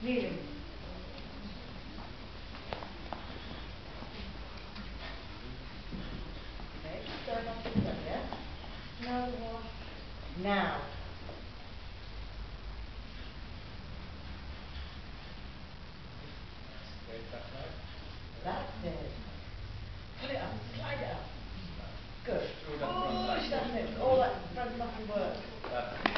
Meeting. Okay, start off that. Now the. Now. Put it up, slide up. Good. Oh, she doesn't it. All that front fucking work.